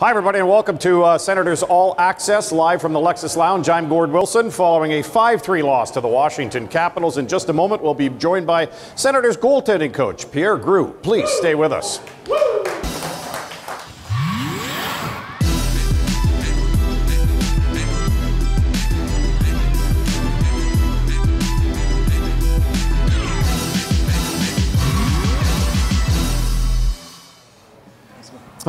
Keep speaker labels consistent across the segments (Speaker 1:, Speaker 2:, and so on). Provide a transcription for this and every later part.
Speaker 1: Hi, everybody, and welcome to uh, Senators All Access live from the Lexus Lounge. I'm Gord Wilson. Following a 5 3 loss to the Washington Capitals, in just a moment, we'll be joined by Senators goaltending coach Pierre Groulx. Please stay with us.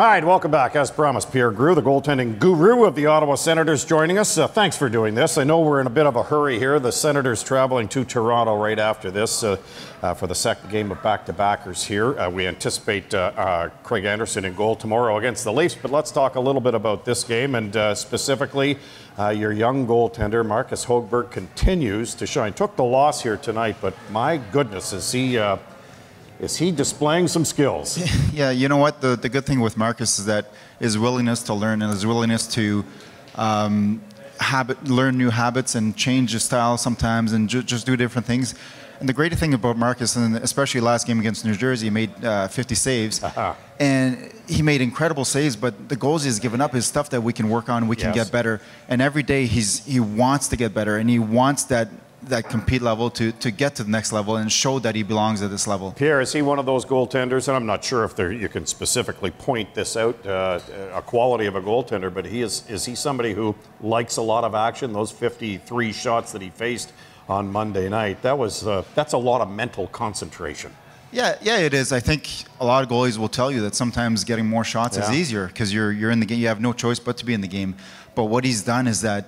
Speaker 1: All right, welcome back. As promised, Pierre Groulx, the goaltending guru of the Ottawa Senators, joining us. Uh, thanks for doing this. I know we're in a bit of a hurry here. The Senators traveling to Toronto right after this uh, uh, for the second game of back-to-backers here. Uh, we anticipate uh, uh, Craig Anderson in goal tomorrow against the Leafs, but let's talk a little bit about this game and specifically your young goaltender, Marcus Hogberg, continues to shine. Took the loss here tonight, but my goodness, is he is he displaying some skills?
Speaker 2: Yeah, you know what? The, the good thing with Marcus is that his willingness to learn and his willingness to um, habit, learn new habits and change his style sometimes and ju- just do different things. And the great thing about Marcus, and especially last game against New Jersey, he made uh, 50 saves. Uh-huh. And he made incredible saves, but the goals he's given up is stuff that we can work on, we can yes. get better. And every day he's, he wants to get better, and he wants that that compete level to, to get to the next level and show that he belongs at this level.
Speaker 1: Pierre, is he one of those goaltenders? And I'm not sure if there, you can specifically point this out, uh, a quality of a goaltender, but he is, is he somebody who likes a lot of action? Those 53 shots that he faced on Monday night, that was, uh, that's a lot of mental concentration.
Speaker 2: Yeah, yeah, it is. I think a lot of goalies will tell you that sometimes getting more shots yeah. is easier because you're you're in the game. You have no choice but to be in the game. But what he's done is that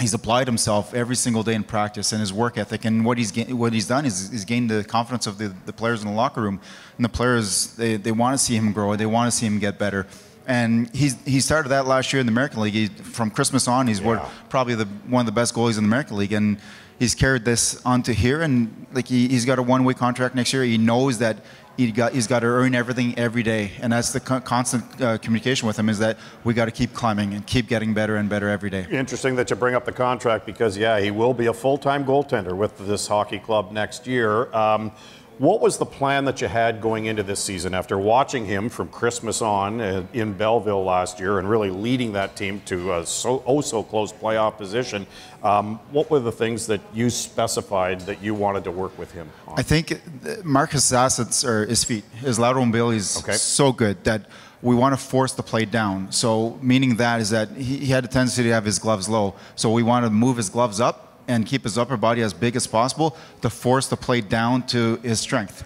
Speaker 2: he's applied himself every single day in practice and his work ethic. And what he's what he's done is he's gained the confidence of the, the players in the locker room. And the players they, they want to see him grow. They want to see him get better. And he's he started that last year in the American League. He, from Christmas on, he's yeah. probably the one of the best goalies in the American League. And he's carried this onto here. And like he, he's got a one way contract next year. He knows that he got, he's got to earn everything every day. And that's the co- constant uh, communication with him is that we got to keep climbing and keep getting better and better every day.
Speaker 1: Interesting that you bring up the contract because, yeah, he will be a full time goaltender with this hockey club next year. Um, what was the plan that you had going into this season after watching him from Christmas on uh, in Belleville last year and really leading that team to a so, oh so close playoff position? Um, what were the things that you specified that you wanted to work with him on?
Speaker 2: I think Marcus' assets are his feet. His lateral mobility is okay. so good that we want to force the play down. So, meaning that is that he, he had a tendency to have his gloves low. So, we want to move his gloves up and keep his upper body as big as possible to force the play down to his strength.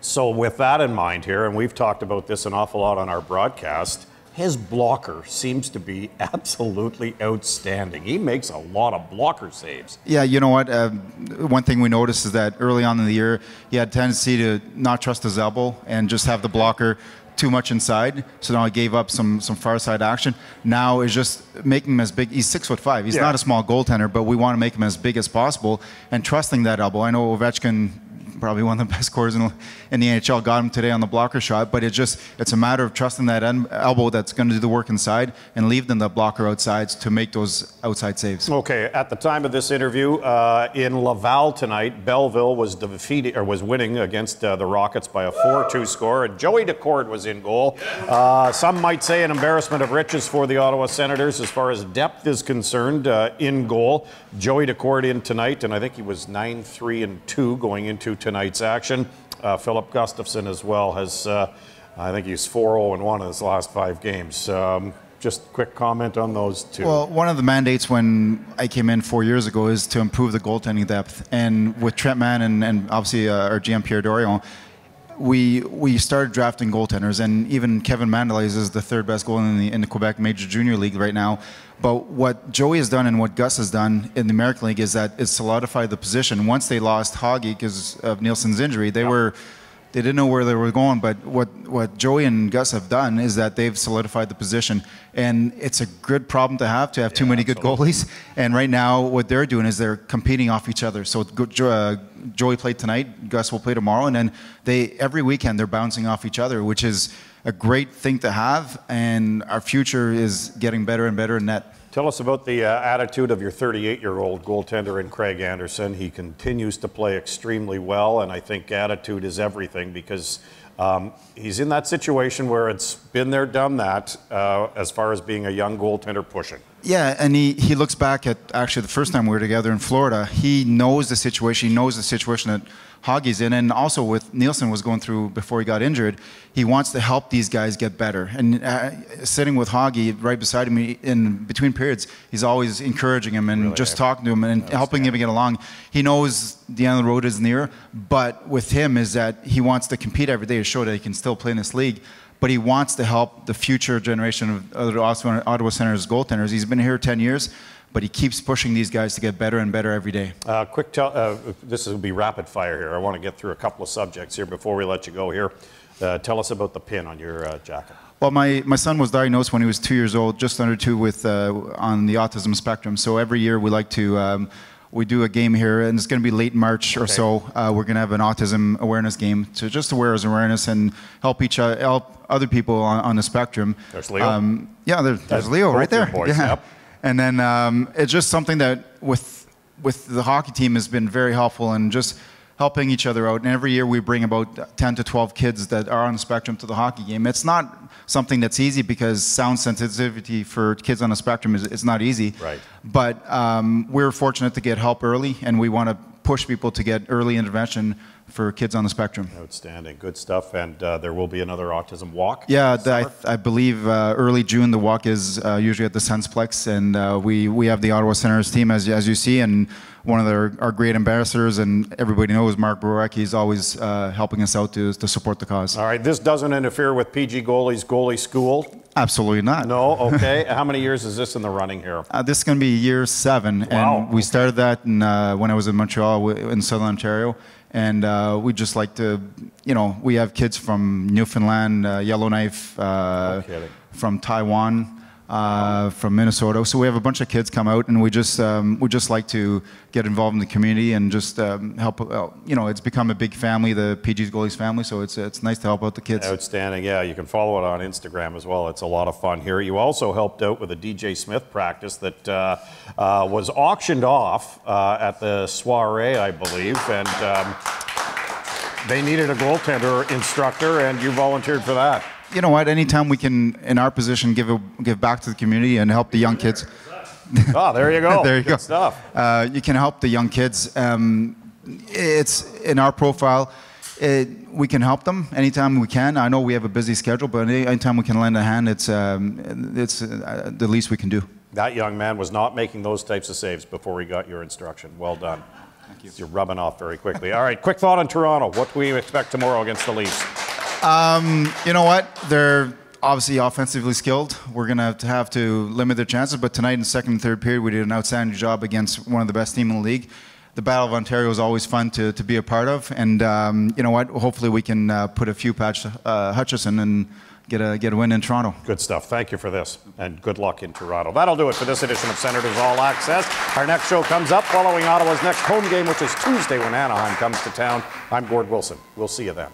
Speaker 1: So, with that in mind here, and we've talked about this an awful lot on our broadcast, his blocker seems to be absolutely outstanding. He makes a lot of blocker saves.
Speaker 2: Yeah, you know what? Uh, one thing we noticed is that early on in the year, he had a tendency to not trust his elbow and just have the blocker too much inside, so now I gave up some some far side action. Now is just making him as big. He's six foot five. He's yeah. not a small goaltender, but we want to make him as big as possible and trusting that elbow. I know Ovechkin probably one of the best cores in, in the NHL. Got him today on the blocker shot, but it's just it's a matter of trusting that elbow that's going to do the work inside and leave them the blocker outside to make those outside saves.
Speaker 1: Okay, at the time of this interview uh, in Laval tonight, Belleville was defeated or was winning against uh, the Rockets by a 4-2 score, and Joey Daccord was in goal. Uh, some might say an embarrassment of riches for the Ottawa Senators as far as depth is concerned uh, in goal. Joey Daccord in tonight, and I think he was 9-3 and 2 going into tonight's action. Uh, Filip Gustavsson as well has, uh, I think he's 4 0 1 in his last five games. Um, just quick comment on those two.
Speaker 2: Well, one of the mandates when I came in four years ago is to improve the goaltending depth. And with Trent Mann and, and obviously uh, our GM Pierre Dorion, we we started drafting goaltenders, and even Kevin Mandolese is the third best goalie in the, in the Quebec Major Junior League right now. But what Joey has done and what Gus has done in the American League is that it's solidified the position. Once they lost Hoggy because of Nilsson's injury, they were they didn't know where they were going. But what, what Joey and Gus have done is that they've solidified the position. And it's a good problem to have to have too many good goalies. And right now, what they're doing is they're competing off each other. So uh, Joey played tonight, Gus will play tomorrow, and then they every weekend they're bouncing off each other, which is a great thing to have. And our future is getting better and better in net.
Speaker 1: Tell us about the uh, attitude of your 38 year old goaltender in Craig Anderson. He continues to play extremely well, and I think attitude is everything because Um, he's in that situation where it's been there, done that, uh, as far as being a young goaltender pushing.
Speaker 2: Yeah, and he, he looks back at actually the first time we were together in Florida. He knows the situation. He knows the situation that Hoggy's in, and also with Nilsson was going through before he got injured. He wants to help these guys get better. And uh, sitting with Hoggy right beside me in between periods, he's always encouraging him and
Speaker 1: Really,
Speaker 2: just talking to him and helping him get along. He knows the end of the road is near, but with him is that he wants to compete every day to show that he can still play in this league but he wants to help the future generation of other Ottawa Ottawa Senators goaltenders. He's been here 10 years, but he keeps pushing these guys to get better and better every day.
Speaker 1: Uh, quick, tell, uh, this will be rapid fire here. I want to get through a couple of subjects here before we let you go here. Uh, tell us about the pin on your uh, jacket.
Speaker 2: Well, my, my son was diagnosed when he was two years old, just under two, with uh, on the autism spectrum. So every year we like to um, we do a game here, and it's going to be late March or so. Uh, we're going to have an autism awareness game to just to awareness awareness and help each help other people on, on the spectrum.
Speaker 1: There's Leo.
Speaker 2: Um, yeah, there, there's Leo right there.
Speaker 1: boys,
Speaker 2: yeah.
Speaker 1: yep.
Speaker 2: And then um, it's just something that with with the hockey team has been very helpful and just helping each other out. And every year we bring about 10 to 12 kids that are on the spectrum to the hockey game. It's not something that's easy because sound sensitivity for kids on the spectrum is it's not easy.
Speaker 1: Right.
Speaker 2: But um, we're fortunate to get help early, and we want to push people to get early intervention for kids on the spectrum.
Speaker 1: Outstanding. Good stuff. And uh, there will be another autism walk.
Speaker 2: Yeah, the, I. I believe uh, early June the walk is uh, usually at the Sensplex, and uh, we we have the Ottawa Senators team as as you see, and one of their, our great ambassadors, and everybody knows Mark Borek. He's always uh, helping us out to to support the cause.
Speaker 1: All right. This doesn't interfere with PG Goalie's goalie school.
Speaker 2: Absolutely not.
Speaker 1: No. Okay. How many years is this in the running here?
Speaker 2: Uh, this is going to be year seven,
Speaker 1: Wow,
Speaker 2: and we started that in, uh, when I was in Montreal in Southern Ontario. And uh, we just like to, you know, we have kids from Newfoundland, uh, Yellowknife, uh,
Speaker 1: No
Speaker 2: from Taiwan, uh, from Minnesota. So we have a bunch of kids come out, and we just um, we just like to get involved in the community and just um, help. Out. You know, it's become a big family, the PG's goalies family. So it's it's nice to help out the kids.
Speaker 1: Outstanding. Yeah, you can follow it on Instagram as well. It's a lot of fun here. You also helped out with a DJ Smith practice that uh, uh, was auctioned off uh, at the soiree, I believe, and um, they needed a goaltender instructor, and you volunteered for that.
Speaker 2: You know what? Anytime we can, in our position, give a, give back to the community and help the young kids.
Speaker 1: Oh, there you go.
Speaker 2: there you
Speaker 1: Good
Speaker 2: go.
Speaker 1: stuff.
Speaker 2: Uh, you can help the young kids. Um, it's in our profile. It, we can help them anytime we can. I know we have a busy schedule, but anytime we can lend a hand, it's um, it's uh, the least we can do.
Speaker 1: That young man was not making those types of saves before he got your instruction. Well done. Thank you. You're rubbing off very quickly. All right, quick thought on Toronto. What do we expect tomorrow against the Leafs?
Speaker 2: You know what? They're obviously offensively skilled. We're going to have to have to limit their chances, but tonight in the second and third period, we did an outstanding job against one of the best teams in the league. The Battle of Ontario is always fun to, to be a part of, and um, you know what? Hopefully, we can uh, put a few patch uh, Hutchinson and get a get a win in Toronto.
Speaker 1: Good stuff. Thank you for this, and good luck in Toronto. That'll do it for this edition of Senators All Access. Our next show comes up following Ottawa's next home game, which is Tuesday when Anaheim comes to town. I'm Gord Wilson. We'll see you then.